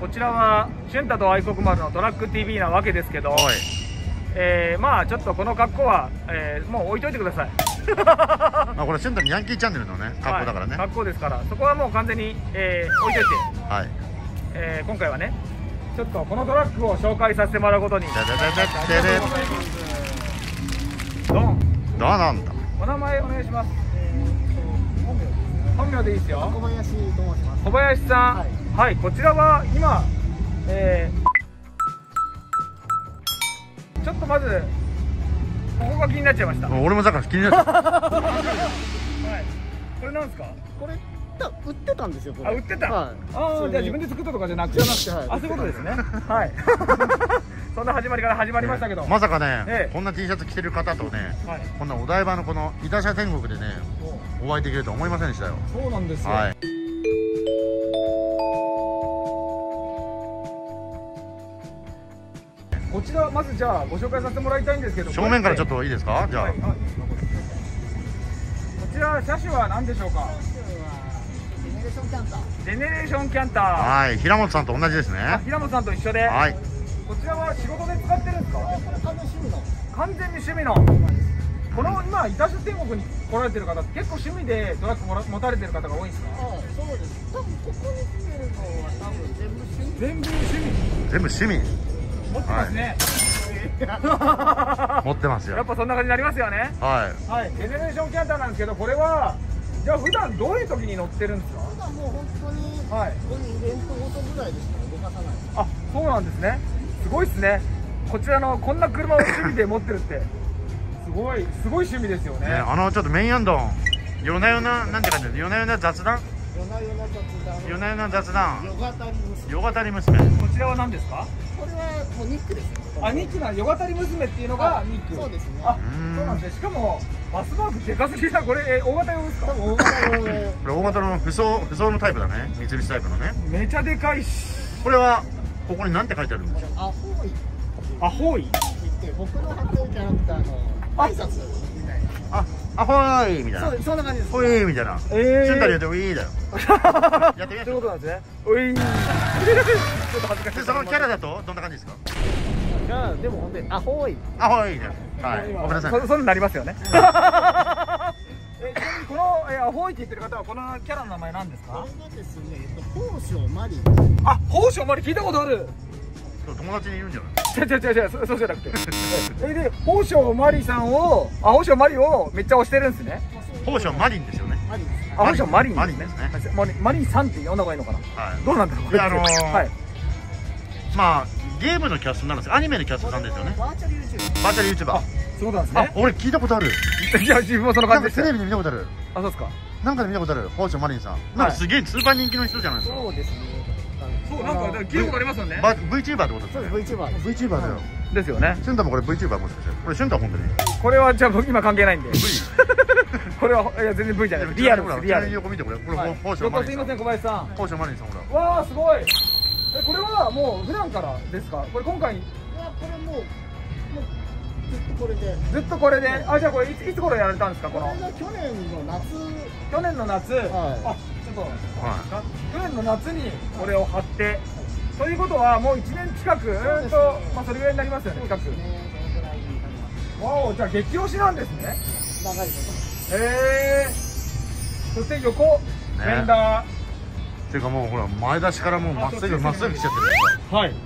こちらは俊太と愛国丸のトラック TV なわけですけどえー、まあちょっとこの格好は、えー、もう置いといてください。まあこれセンターにヤンキーチャンネルのね格好だからね。はい、格好ですからそこはもう完全に、えー、置いといて、はい。えー、今回はねちょっとこのトラックを紹介させてもらうことに。ドン。どうなんだ。お名前お願いします本名でいいですよ。小林と申します。小林さん。ははいい、こちらは今えー、ちょっとまずここが気になっちゃいました、はい、俺もだから気になっちゃった これなんですか？これだ売ってたんですよ。これ。あ売ってた、はい。ああじゃあ自分で。で作ったとかじゃなくて。じゃなくてはい。あそういうことですね。はい そんな始まりから始まりましたけど、まさかね、ええ。こんな T シャツ着てる方とねはい。こんなお台場のこの板車天国でねお会いできるとは思いませんでしたよ。そうなんですよ、はい。こちらまずじゃあご紹介させてもらいたいんですけど。正面からちょっとといいですか？じゃあ、はい、こちら車種は何でしょうか？ジェネレーションキャンター。ジェネレーションキャンター。はい。平本さんと同じですね。あ平本さんと一緒で、はいこちらは仕事で使ってるんですか？完全趣味の。完全に趣味のこの今板車天国に来られてる方って結構趣味でトラックもら持たれてる方が多いんですか？はい。そうです。多分ここに来てるのは多分全部趣味。全部趣味全部趣味持ってますね、持ってますよやっぱそんな感じになりますよねはいはいジェネレーションキャンターなんですけどこれはじゃあ普段どういう時に乗ってるんですか？普段もう本当に。はいこういうイベントごとぐらいでしか動かさない。あそうなんですねすごいですね。こちらのこんな車を趣味で持ってるって。すごいすごい趣味ですよね。ねあのちょっとメインアンドン。夜な夜ななんて書いてある夜な夜な雑談？夜な夜な雑談。夜な夜な雑談。夜語り娘。こちらは何ですか？これはもうニックです。よ。あニックな夜語り娘っていうのがニックそうですね。あうん。そうなんですね。しかもバスバークでかすぎだ。これえ大型用ですか？多分大型の。これ大型の不装不装のタイプだね。三菱タイプのね。めちゃでかいしこれはここに何て書いてあるんでしょう？アホイ。ってアホイ？言って僕の貼ってるキャラクターの挨拶みたいな。ああほーいみたいな。そうそんな感じです。ほいみたいな。えチュンタリ言うとウィーだよ。やってみましょう。うことなんですね？ちょっと恥ずかしい。でそのキャラだとどんな感じですか？じゃあでも本当にアホイ。あほいじゃはい。ごめんなさい。そそうなりますよね このえアホイって言ってる方はこのキャラの名前なんですこかれがですね、えっと宝生マリあ宝生マリ聞いたことある。友達にいるんじゃない？違う違う違うそそうじゃなくて。えで宝生マリさんをあ宝生マリをめっちゃ推してるんですね。宝生マリンですよね。マリです。あ宝生マリンマリンですね。マリンマリンさんって呼んだ方がいいのかな？はい。どうなんだろうあのーはい。まあゲームのキャストなんですよ。アニメのキャストさんですよね。バーチャル YouTube。バー。チャル YouTuber あそうなんですね。あ俺聞いたことある。いや自分もその感じでしたよビで見たことある。あそうですか。なんかで見たことある。宝生マリンさん。なんかすげえスーパー人気の人じゃないですか。そうですね。そうなんか聞いたことありますよね。バ VTuber ってことですね。そうです VTuber VTuber だよ。ですよね。シュンタもこれ VTuber もしかしてこれシュンタ本当に。これはじゃあ僕今関係ないんで。V これはいや全然 V じゃない。ですリアルです。リアル横見てこれ。これはい。宝ちょっとすいません。生マリンさん小林さん。宝生マリンさんほら。わあすごい。えこれはもう普段からですか？これ今回。いやこれもうもうずっとこれで。ずっとこれで？あじゃあこれいついつ頃やられたんですかこの？去年の夏。去年の夏、い。あちょっとはな去年の夏にこれを貼って。ということはもう1年近くうんとまあそれぐらいになりますよね近く。わおじゃあ激推しなんですね。長いこと。へえそして横フェンダいていうかもうほら前出しからもうまっすぐあまっすぐ来ちゃってるーはい。ね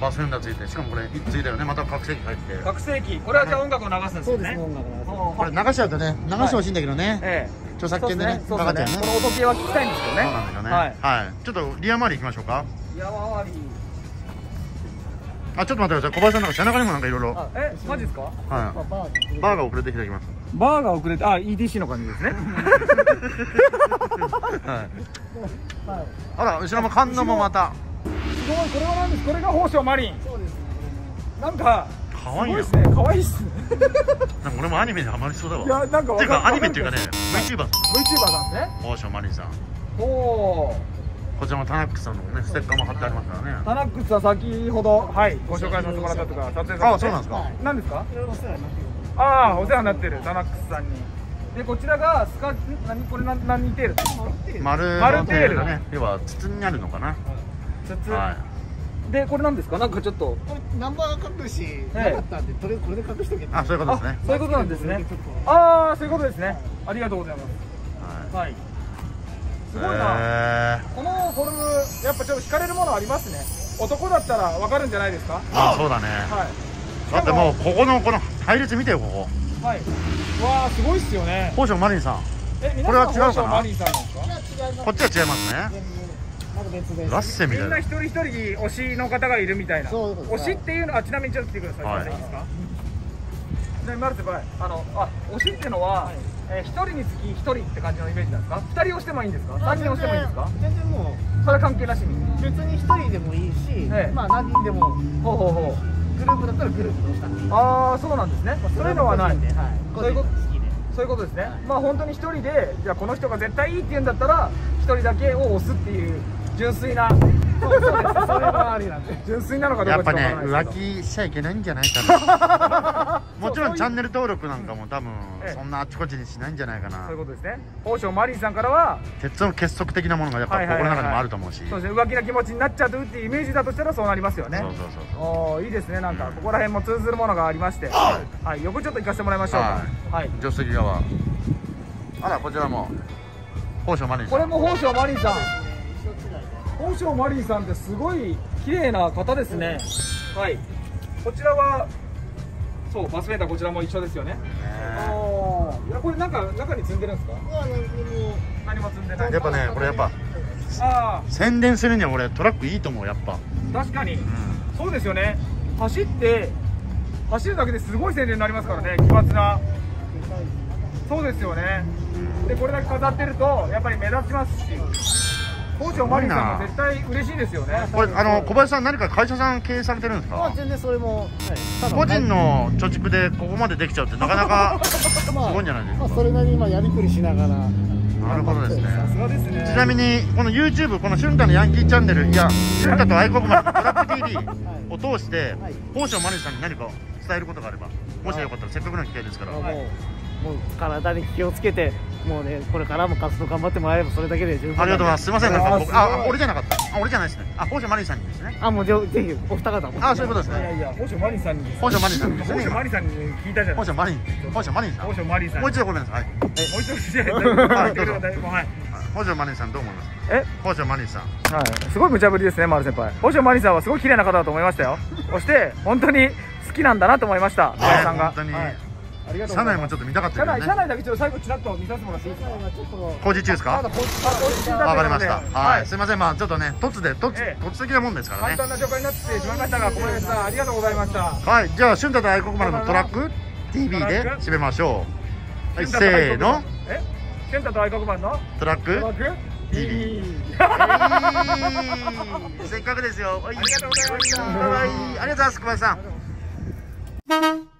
バスフェンダーついてしかもこれついたよね。また拡声器入って。拡声器。これはじゃあ音楽を流すんですよね。そうですね、音楽のやおーこれ流しちゃうとね流してほしいんだけどね、ええ著作権でねかかっちゃうね。この音系は聞きたいんですよね。そうなんですよね。はい。はい、ちょっとリア周り行きましょうか。やわり。あちょっと待ってください。小林さんなんか背中にもなんかいろいろ。あえマジですか？はい。バーが遅れて開きます。バーが遅れてあ EDC の感じですね。はい。はい。あら後ろも感動もまた。すごいこれは何です。これが宝生マリン。そうですね。なんか可愛いですね。可愛いっすね。なんか俺もアニメにハマりそうだわ。いやなんかってい。うかアニメっていうかねわか VTuber さん VTuber さんですね。大島マリンさん。おおこちらもタナックさんのねステッカーも貼ってありますからね。タナックスは先ほどはいご紹介させてもらったとか撮影さあそうなんですか。はい。何ですか？ああお世話になってるタナックスさんに。でこちらがスカん何これ何何テールですか？丸丸テールのね。要は筒になるのかなつつ、はでこれなんですか？なんかちょっと。これナンバー隠しなかったんで、とりあえずこれで隠しとけいあそういうことですね。あそういうことなんですね。ああそういうことですね。ありがとうございます。はい。はい。すごいな、へこのフォルムやっぱちょっと惹かれるものありますね。男だったらわかるんじゃないですか？ーあそうだね。はい。だってもうここのこの配列見てよここ。はい。わあすごいっすよね。宝生マリンさん。え皆これは違うかな？こっちは違いますね別で。すラッセみたいな。みんな一人一人に推しの方がいるみたいな。そうです。推しっていうのはちなみにちょっと来てください、はい。いいですかちなみにマルセバイあのあ推しっていうのは、えー一人につき一人って感じのイメージなんですか？二人押してもいいんですか？三人押してもいいんですか？全然もそれは関係なしに。う別に一人でもいいし、ええ。まあ何人でもほうほうほグループだったらグループとしたっていいうああそうなんですね、そういうのはない。ではい。そういうこと。個人で好きで。そういうことですね、はいまあ本当に一人でじゃあこの人が絶対いいって言うんだったら一人だけを押すっていう純粋な。そうそうです。それはありなんで。純粋なのかどうやっぱね浮気しちゃいけないんじゃないかな。もちろんチャンネル登録なんかも多分ええそんなあちこちにしないんじゃないかな。そういうことですね。宝生マリンさんからは鉄の結束的なものがやっぱはいはいはいはい。心の中にもあると思うし。そうですね。浮気な気持ちになっちゃうっていうイメージだとしたらそうなりますよね。そうそうそうおーいいですね。なんかうん。ここら辺も通ずるものがありまして。はい。横ちょっと行かせてもらいましょうか。はい。助手席側。あらこちらも。宝生マリンさん。これも宝生マリンさん一緒違いで宝生マリンさんってすごい綺麗な方ですね。はい。こちらはそうバスメーターこちらも一緒ですよね。あねー。いやこれなんか中に積んでるんですか？何にも何も積んでないやっぱねこれやっぱあ宣伝するには俺トラックいいと思うやっぱ。あ確かに。うん。そうですよね。走って走るだけですごい宣伝になりますからね。奇抜な。そうですよね。でこれだけ飾ってるとやっぱり目立ちますし宝生マリンさんも絶対嬉しいですよね。これあの小林さん何か会社さん経営されてるんですか？まあ全然それも、はい。個人の貯蓄でここまでできちゃうってなかなかす まあごいんじゃないですか？まあそれなりに今やりくりしながら。なるほどですね。さすがですね。ちなみにこの YouTube この俊太のヤンキーチャンネルいや俊太と愛国マントラック TV を通してはい。宝生マリンさんに何か伝えることがあればもしよかったらせっかくの機会ですから。もう体に気をつけてもうねこれからも活動頑張ってもらえればそれだけで十分ありがとうございます。すいませんなんか僕あ俺じゃなかった。あ俺じゃないですね。あ宝生マリンさんにですね。あもうぜぜひお二方も。あそういうことですいやねいや宝生マリンさんにです。宝生マリンさんです宝ね。生マリンさんに聞いたじゃない宝生マリン宝生マリンさん。宝生マリンさん。もう一度ごめんなさい。もう一度はいどうぞはい。宝生マリンさんどう思います？え？宝生マリンさん。はい、すごい無茶ぶりですね、丸先輩。星野真里さんはすごい綺麗な方だと思いましたよ。そして、本当に好きなんだなと思いました、小林さんが。本当に車。内もちょっと見たかった車内、車内だけちょっと最後ちらっと見させてもらっていいですか？今ちょっと工事中ですかわかりました。ははい。い、すみません、まあ、ちょっとね、突で、突、ええ。突的なもんですからね。簡単な紹介になってしまいましたが、小林さん、ありがとうございました。はい、じゃあ、俊太と愛国丸のトラック TV で締めましょう。はい、せーの、え？ケンタと愛国版の？トラック。TV。はい。せっかくですよ。はい。ありがとうございました。バイバイ。ありがとうございます、小林さん。